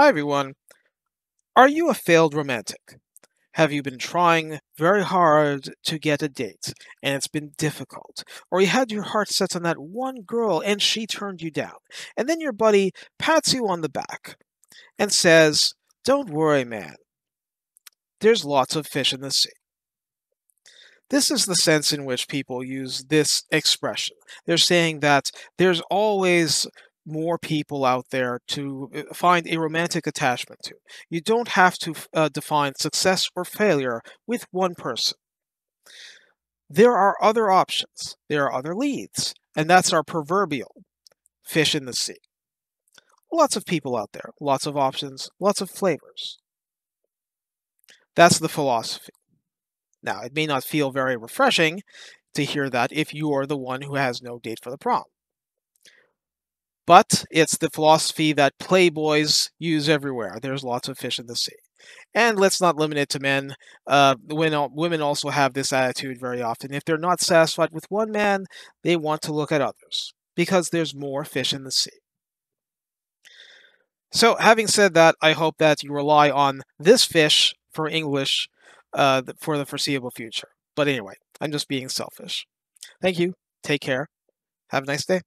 Hi, everyone. Are you a failed romantic? Have you been trying very hard to get a date and it's been difficult? Or you had your heart set on that one girl and she turned you down? And then your buddy pats you on the back and says, Don't worry, man. There's lots of fish in the sea. This is the sense in which people use this expression. They're saying that there's always more people out there to uh, find a romantic attachment to. You don't have to uh, define success or failure with one person. There are other options, there are other leads, and that's our proverbial fish in the sea. Lots of people out there, lots of options, lots of flavors. That's the philosophy. Now, it may not feel very refreshing to hear that if you are the one who has no date for the prom. But it's the philosophy that playboys use everywhere. There's lots of fish in the sea. And let's not limit it to men. Uh, women also have this attitude very often. If they're not satisfied with one man, they want to look at others because there's more fish in the sea. So, having said that, I hope that you rely on this fish for English uh, for the foreseeable future. But anyway, I'm just being selfish. Thank you. Take care. Have a nice day.